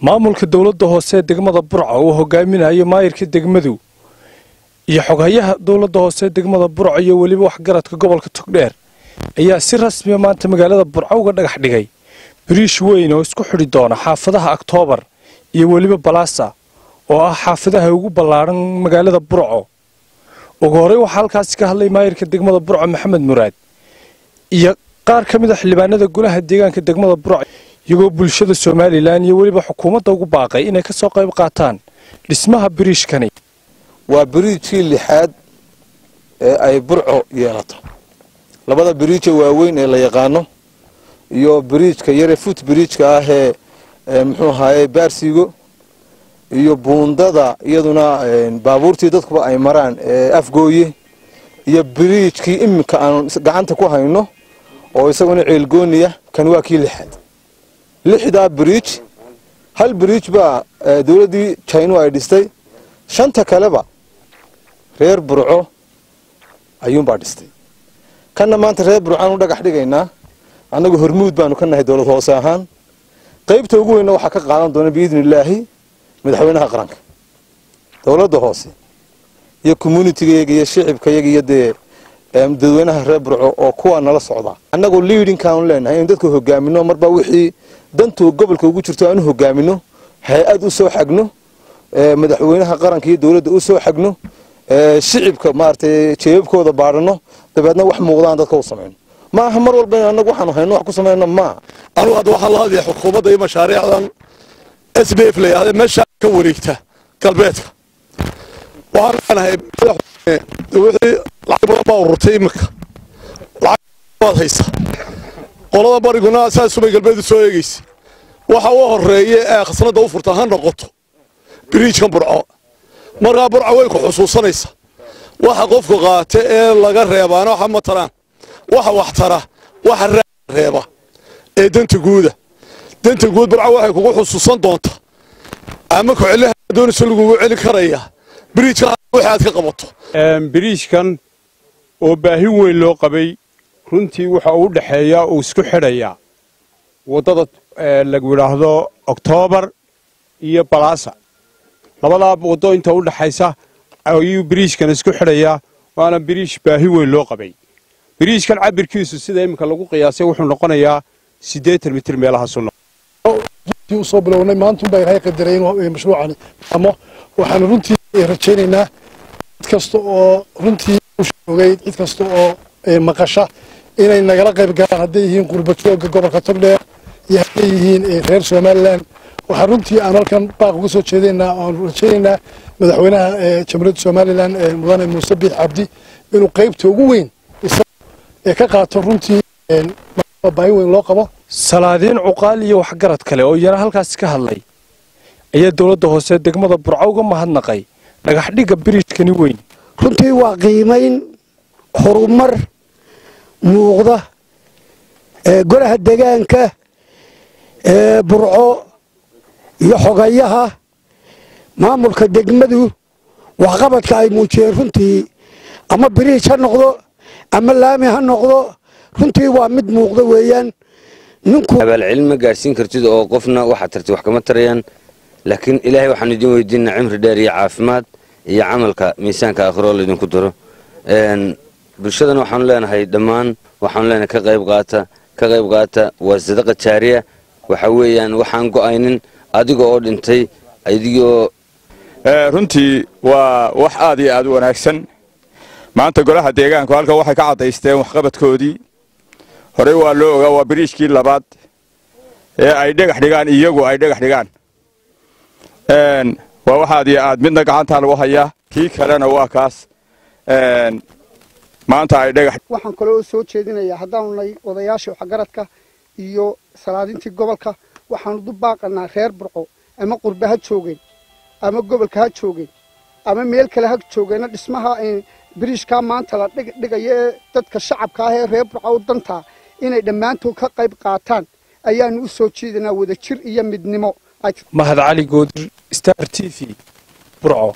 maamulka dowladda hoose ee degmada burco uu hogaaminayo maayirka degmadu iyo xoghayaha dowladda hoose ee degmada burco iyo weliba waxgaradka gobolka togdheer ayaa si rasmiya maanta magaalada burco uga dhagax dhigay. Biriish weyn oo isku xidhi doona xaafadaha oktoobar iyo weliba balaasa oo ah xaafadaha ugu ballaadhan magaalada burco ugu horey waxaa halkaasi ka hadlay maayirka degmada burco maxamed muraad iyo qaar ka mid a xildhibaanada golaha deegaanka degmada burco iyagoo bulshada somalilan iyo weliba xukuumadda ugu baaqay inay ka soo qayb qaataan dhismaha biriishkani waa biriijkii lixaad ee ay burco yeelato. Labada biriije waaweyn ee la yaqaano iyo biriijka yare fut biriijka ah ee muxuu ahaaye baarsiigo iyo buundada iyaduna baabuurtii dadkuba ay maraan ee afgooye iyo biriijkii iminka aanu gacanta ku hayno oo isaguna ceelgooniya kan waa kii lixaad lixdaa biriij hal biriij baa dowladdii jinu ay dhistay. Shanta kaleba reer burco ayuunbaa dhistay. Kanna maanta reer burcaan u dhagax dhigaynaa annagu hormuud baanu ka nahay dowlad hoose ahaan. Qaybta ugu weynna waxaa ka qaadan doona biidni illaahi madaxweynaha qaranka dowladda hoose iyo communitigayaga iyo shicibkayaga iyo dee dadweynaha reer burco oo kuwaa nala socdaa annagu liidinkaanu leenahay inu dadku hogaamino marba wixii dantu gobolka ugu jirto aanu hogaamino hay'ad u soo xagno madaxweynaha qaranka iyo dowladda u soo xagno shicibka maaragtay jeebabkooda baadhano dabeedna wax muuqdaan dadka u samayno ma mar walba in annagu waxaanu hayno wax ku samayno maaha anugu hadda waxaan la hadlaya xukuumadda iyo mashaariicdan s d f layahde meesha ka wareegta galbeedka. Waxaan leenahay wixii lacag badan baa ururtay iminka baad haysa qolada bariguna saasubay galbeedu soo eegaysa. Waxa u horeeye ee khasnadda u furta ha noqoto. Biriijkan burco. Markaa burco way ku xusuusanaysa. Waxa qofku qaata ee laga reebaana waxa matalaan waxa wax tara waxa reeba. Ee danta guuda. Danta guud burco waxay kugu xusuusan doontaa ama ku-celiha doonaysa lagugu celin karaya. Biriijka wixii aad ka qabato. Biriijkan oo baahin weyn loo qabay runtii waxa uu dhexeeyaa uu isku xidhayaa waddada lagu yidhaahdo oktoobar iyo balaasa labadaa waddo inta u dhexaysa ayuu biriijkan isku xidhayaa waana biriish baahin weyn loo qabay. Biriijkan cabirkiisu sida iminka lagu qiyaasay wuxuu noqonayaa siddeetan mitir meelahaasu u soo bilownay maantunbaa ilahay qadaray in mashruucani. Ama waxaanu runtii rajaynaynaa cid kasta oo runtii ogeyd cid kasta oo maqasha inay nagala qayb galaan hadday yihiin qurbajooga gobolka togdheer iyo hadday yihiin reer somalilan waxaan runtii aan halkan baaq uga soo jeedaynaa oan rajaynaynaa madaxweynaha jamhuuriyadda somalilan mudane muuse biix cabdi inuu qaybta ugu weyn ee ka qaato runtii baahin weyn loo qabo. Salaadiin cuqaal iyo waxgarad kale oo iyana halkaasi ka hadlay ayaa dowladda hoose degmada burco uga mahadnaqay dhagaxdhigga biriijkani weyn. Runtii waa qiimayn horumar muuqda golaha degaanka burco iyo xogayaha maamulka degmadu waxqabadka ay muujiyeen runtii ama biriij ha noqdo ama laami ha noqdo runtii waa mid muuqda weeyaan. Abaalcelin ma gaadhsiin kartid oo qofna waxaad tartid wax kama tarayaan laakiin ilaahay waxaanu idin weydiinaa cimri dheer iyo caafimaad iyo camalka miisaanka aakhiro oo laydinku daro bulshadana waxaanu leenahay dhammaan waxaanu leenahay ka qayb qaata ka qayb qaata waa sadaqa jaariya. Waxa weeyaan waxaan go'aynin adiga oo dhintay adigoo runtii waa wax aad iyo aad u wanaagsan. Maanta golaha deegaanku halka waxay ka caddaysteen waxqabadkoodii. Horey waa loo ogaa waa biriijkii labaad ee ay dhagax dhigaan iyagu ay dhagax dhigaan. Waa wax aad iyo aad. Midna gacantaa lagu hayaa kii kalena waa kaas maanta ay dhagax waxaan kaloo soo jeedinayaa haddaanu nahay odayaashii waxgaradka iyo salaadintii gobolka waxaanu du baaqanaa reer burco ama qurbe ha joogeen ama gobolka ha joogeen ama meel kale ha joogeenna dhismaha biriishkaa maanta la dhigaya ee dadka shacabka ah ee reer burco u dantaa inay dhammaantood ka qayb qaataan ayaanu u soo jeedinaa wadajir iyo midnimo. Mahad cali goodir star t v burco